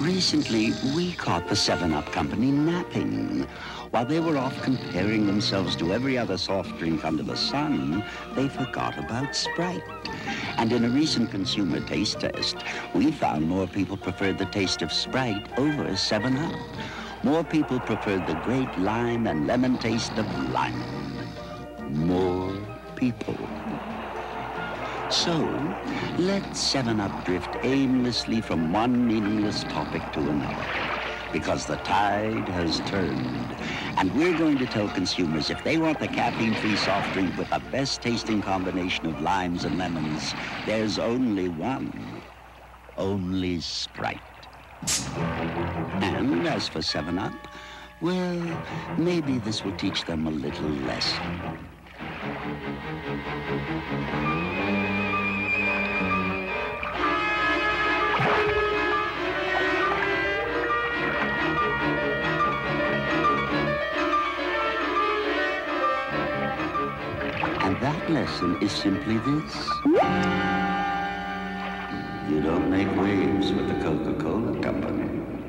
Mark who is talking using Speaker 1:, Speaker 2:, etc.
Speaker 1: Recently, we caught the 7-Up company napping. While they were off comparing themselves to every other soft drink under the sun, they forgot about Sprite. And in a recent consumer taste test, we found more people preferred the taste of Sprite over 7-Up. More people preferred the great lime and lemon taste of lime. More people. So, let 7-Up drift aimlessly from one meaningless topic to another. Because the tide has turned. And we're going to tell consumers if they want the caffeine-free soft drink with the best tasting combination of limes and lemons, there's only one. Only Sprite. And as for 7-Up, well, maybe this will teach them a little lesson. And that lesson is simply this. You don't make waves with the Coca-Cola Company.